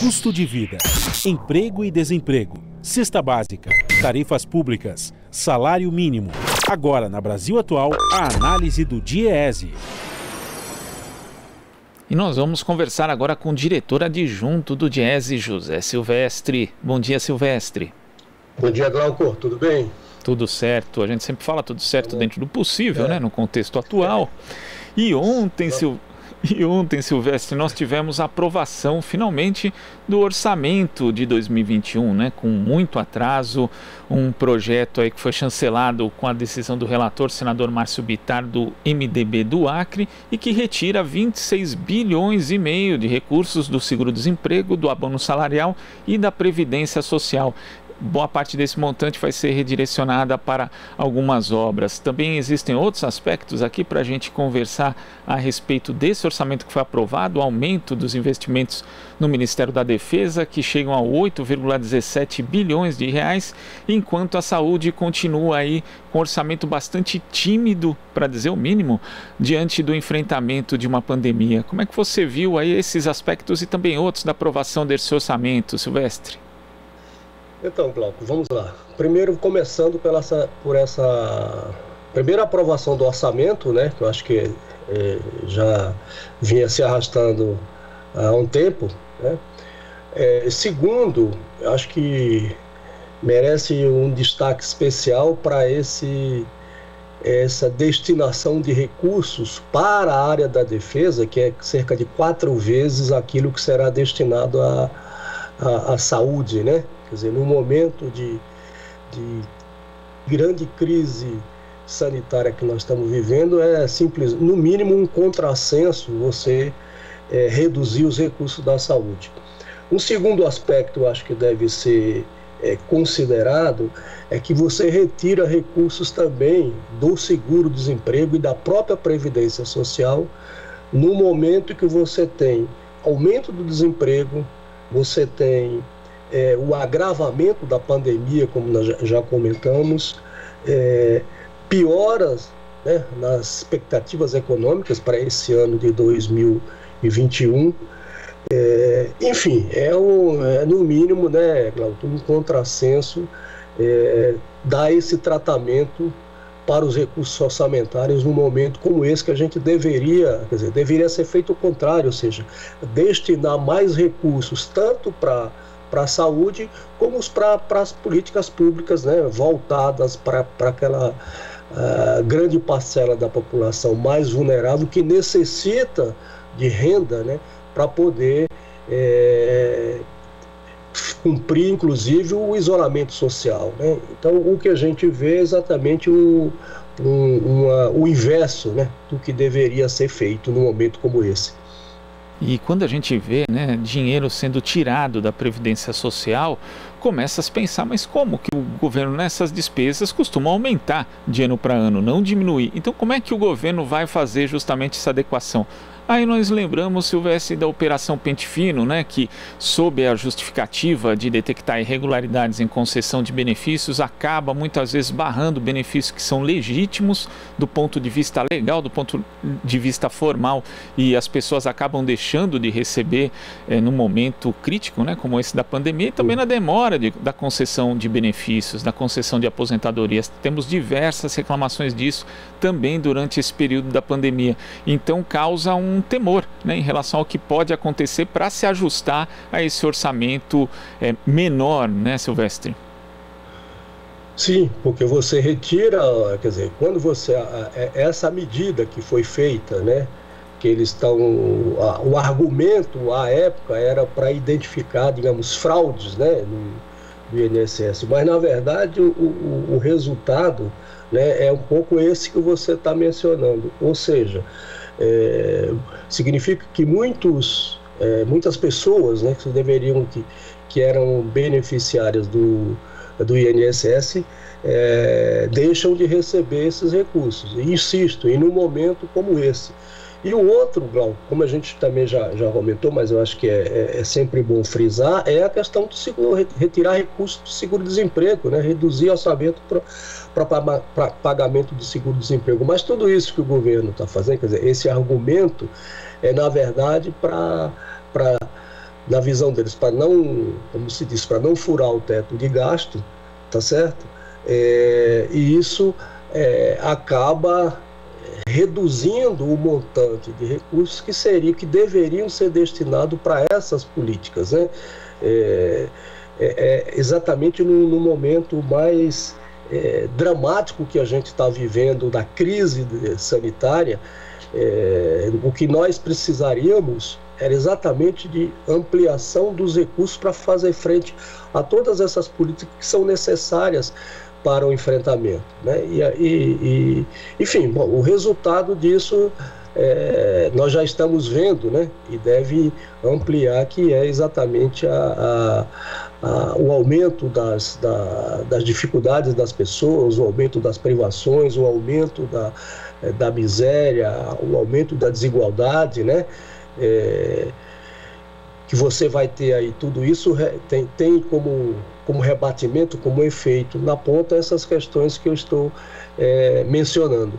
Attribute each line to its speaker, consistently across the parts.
Speaker 1: Custo de vida, emprego e desemprego, cesta básica, tarifas públicas, salário mínimo. Agora, na Brasil Atual, a análise do DIEESE.
Speaker 2: E nós vamos conversar agora com o diretor adjunto do DIESE, José Silvestre. Bom dia, Silvestre.
Speaker 3: Bom dia, Glauco. Tudo bem?
Speaker 2: Tudo certo. A gente sempre fala tudo certo dentro do possível, é. né? No contexto atual. E ontem, Sil... E ontem, Silvestre, nós tivemos a aprovação finalmente do orçamento de 2021, né? Com muito atraso, um projeto aí que foi chancelado com a decisão do relator, senador Márcio Bitar, do MDB do Acre, e que retira 26 bilhões e meio de recursos do seguro-desemprego, do abono salarial e da previdência social boa parte desse montante vai ser redirecionada para algumas obras. Também existem outros aspectos aqui para a gente conversar a respeito desse orçamento que foi aprovado, o aumento dos investimentos no Ministério da Defesa, que chegam a 8,17 bilhões de reais, enquanto a saúde continua aí com um orçamento bastante tímido, para dizer o mínimo, diante do enfrentamento de uma pandemia. Como é que você viu aí esses aspectos e também outros da aprovação desse orçamento, Silvestre?
Speaker 3: Então, Glauco, vamos lá. Primeiro, começando pela essa, por essa primeira aprovação do orçamento, né, que eu acho que é, já vinha se arrastando há um tempo. Né? É, segundo, eu acho que merece um destaque especial para esse essa destinação de recursos para a área da defesa, que é cerca de quatro vezes aquilo que será destinado à, à, à saúde, né? Quer dizer, num momento de, de grande crise sanitária que nós estamos vivendo, é simples, no mínimo um contrassenso você é, reduzir os recursos da saúde. Um segundo aspecto, eu acho que deve ser é, considerado, é que você retira recursos também do seguro-desemprego e da própria Previdência Social no momento que você tem aumento do desemprego, você tem é, o agravamento da pandemia, como nós já comentamos, é, pioras né, nas expectativas econômicas para esse ano de 2021. É, enfim, é, um, é, no mínimo, né, Glauco, um contrassenso é, dar esse tratamento para os recursos orçamentários num momento como esse que a gente deveria, quer dizer, deveria ser feito o contrário, ou seja, destinar mais recursos tanto para para a saúde, como para as políticas públicas né, voltadas para aquela uh, grande parcela da população mais vulnerável que necessita de renda né, para poder é, cumprir, inclusive, o isolamento social. Né? Então, o que a gente vê é exatamente o, um, uma, o inverso né, do que deveria ser feito num momento como esse.
Speaker 2: E quando a gente vê né, dinheiro sendo tirado da Previdência Social, começa a pensar, mas como que o governo nessas despesas costuma aumentar de ano para ano, não diminuir? Então como é que o governo vai fazer justamente essa adequação? Aí nós lembramos, Silvestre, da Operação Pente Fino, né, que, sob a justificativa de detectar irregularidades em concessão de benefícios, acaba muitas vezes barrando benefícios que são legítimos do ponto de vista legal, do ponto de vista formal, e as pessoas acabam deixando de receber é, no momento crítico, né, como esse da pandemia, e também na demora de, da concessão de benefícios, da concessão de aposentadorias. Temos diversas reclamações disso também durante esse período da pandemia. Então, causa um um temor né, em relação ao que pode acontecer para se ajustar a esse orçamento é, menor, né, Silvestre?
Speaker 3: Sim, porque você retira, quer dizer, quando você é, essa medida que foi feita, né, que eles estão, o argumento à época era para identificar, digamos, fraudes, né, no, do INSS, mas na verdade o, o, o resultado, né, é um pouco esse que você está mencionando, ou seja, é, significa que muitos, é, muitas pessoas né, que deveriam que, que eram beneficiárias do, do INSS é, deixam de receber esses recursos. E insisto, em um momento como esse. E o outro, Glau, como a gente também já, já comentou, mas eu acho que é, é, é sempre bom frisar, é a questão do seguro, retirar recursos do seguro-desemprego, né? reduzir orçamento para pagamento do seguro-desemprego. Mas tudo isso que o governo está fazendo, quer dizer, esse argumento é, na verdade, para na visão deles, para não, como se diz, para não furar o teto de gasto, tá certo? É, e isso é, acaba reduzindo o montante de recursos que seria que deveriam ser destinados para essas políticas, né? É, é, é exatamente no, no, momento mais é, dramático que a gente está vivendo da crise sanitária, é, o que nós precisaríamos era exatamente de ampliação dos recursos para fazer frente a todas essas políticas que são necessárias para o enfrentamento. Né? E, e, e enfim, bom, o resultado disso é, nós já estamos vendo né? e deve ampliar, que é exatamente a, a, a, o aumento das, da, das dificuldades das pessoas, o aumento das privações, o aumento da, da miséria, o aumento da desigualdade, né? É, que você vai ter aí tudo isso tem, tem como, como rebatimento, como efeito na ponta essas questões que eu estou é, mencionando.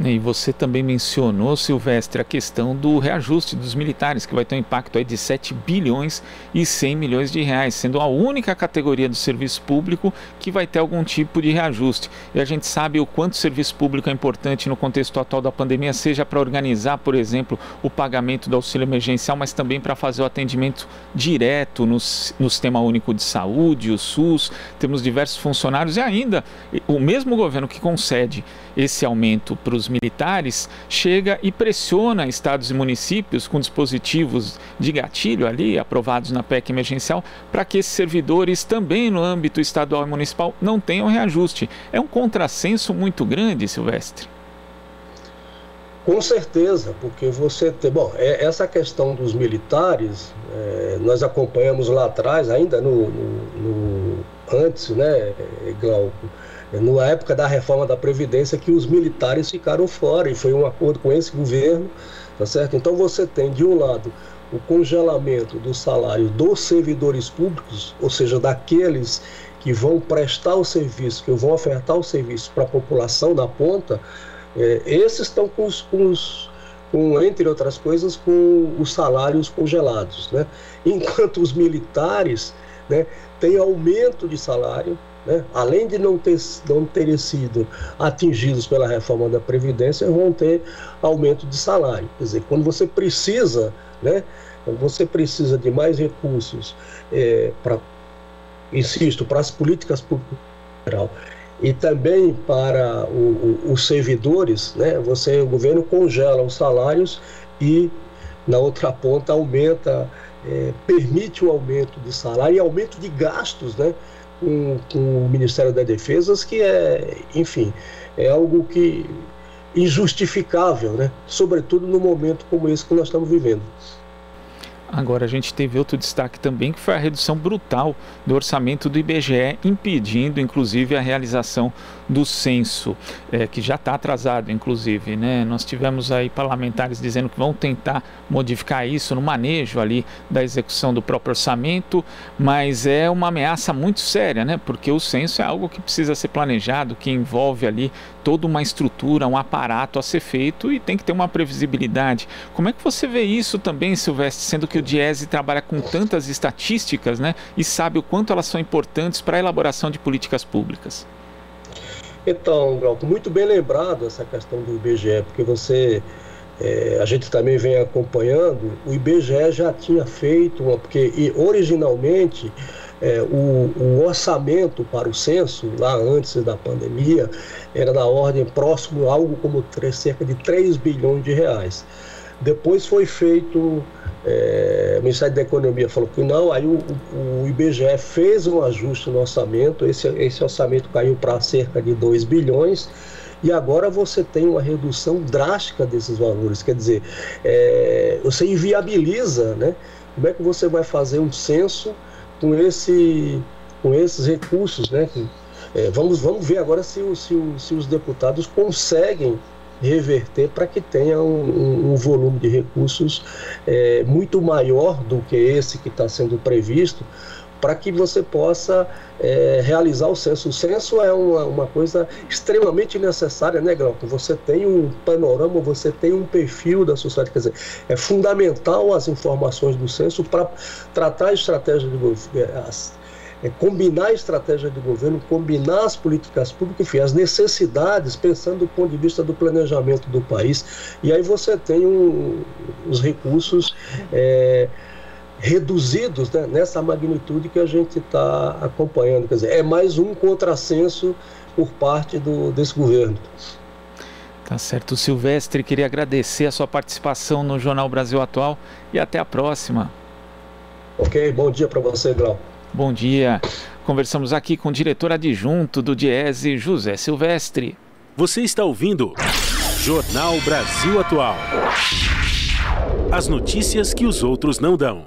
Speaker 2: E você também mencionou, Silvestre, a questão do reajuste dos militares, que vai ter um impacto aí de 7 bilhões e 100 milhões de reais, sendo a única categoria do serviço público que vai ter algum tipo de reajuste. E a gente sabe o quanto o serviço público é importante no contexto atual da pandemia, seja para organizar, por exemplo, o pagamento do auxílio emergencial, mas também para fazer o atendimento direto no, no Sistema Único de Saúde, o SUS. Temos diversos funcionários e ainda o mesmo governo que concede esse aumento para os militares chega e pressiona estados e municípios com dispositivos de gatilho ali aprovados na PEC emergencial para que esses servidores também no âmbito estadual e municipal não tenham reajuste. É um contrassenso muito grande, Silvestre.
Speaker 3: Com certeza, porque você tem. Bom, é, essa questão dos militares, é, nós acompanhamos lá atrás, ainda no, no, no antes, né, Glauco, na época da reforma da Previdência, que os militares ficaram fora, e foi um acordo com esse governo, tá certo? Então você tem, de um lado, o congelamento do salário dos servidores públicos, ou seja, daqueles que vão prestar o serviço, que vão ofertar o serviço para a população na ponta, é, esses estão com os, com os com, entre outras coisas, com os salários congelados, né? Enquanto os militares, né, têm aumento de salário, né? além de não, ter, não terem sido atingidos pela reforma da Previdência, vão ter aumento de salário. Quer dizer, quando você precisa, né, quando você precisa de mais recursos é, para, insisto, para as políticas públicas geral e também para o, o, os servidores, né, você, o governo congela os salários e na outra ponta aumenta, é, permite o aumento de salário e aumento de gastos, né? Com, com o Ministério da Defesa, que é, enfim, é algo que injustificável, né? Sobretudo no momento como esse que nós estamos vivendo.
Speaker 2: Agora a gente teve outro destaque também que foi a redução brutal do orçamento do IBGE, impedindo inclusive a realização do censo, é, que já está atrasado, inclusive. Né? Nós tivemos aí parlamentares dizendo que vão tentar modificar isso no manejo ali da execução do próprio orçamento, mas é uma ameaça muito séria, né? porque o censo é algo que precisa ser planejado, que envolve ali toda uma estrutura, um aparato a ser feito e tem que ter uma previsibilidade. Como é que você vê isso também, Silvestre, sendo que Diese trabalha com tantas estatísticas né, e sabe o quanto elas são importantes para a elaboração de políticas públicas?
Speaker 3: Então, Glauco, muito bem lembrado essa questão do IBGE, porque você, é, a gente também vem acompanhando, o IBGE já tinha feito, uma, porque originalmente é, o, o, orçamento para o censo, lá antes da pandemia, era da ordem próximo a algo como 3, cerca de 3 bilhões de reais. Depois foi feito, é, o Ministério da Economia falou que não, aí o, o, IBGE fez um ajuste no orçamento, esse, esse orçamento caiu para cerca de 2 bilhões, e agora você tem uma redução drástica desses valores, quer dizer, é, você inviabiliza, né? Como é que você vai fazer um censo com, esse, com esses recursos, né? É, vamos, vamos ver agora se, se, se os deputados conseguem reverter para que tenha um, um, volume de recursos é, muito maior do que esse que está sendo previsto para que você possa é, realizar o censo. O censo é uma, uma coisa extremamente necessária, né, Glauco? Você tem um panorama, você tem um perfil da sociedade, quer dizer, é fundamental as informações do censo para tratar a estratégia de governo é combinar a estratégia de governo, combinar as políticas públicas, enfim, as necessidades, pensando do ponto de vista do planejamento do país. E aí você tem um, os recursos é, reduzidos né, nessa magnitude que a gente está acompanhando. Quer dizer, é mais um contrassenso por parte do, desse governo.
Speaker 2: Tá certo, Silvestre. Queria agradecer a sua participação no Jornal Brasil Atual e até a próxima.
Speaker 3: Ok, bom dia para você, Glau.
Speaker 2: Bom dia. Conversamos aqui com o diretor adjunto do Diese, José Silvestre.
Speaker 1: Você está ouvindo Jornal Brasil Atual. As notícias que os outros não dão.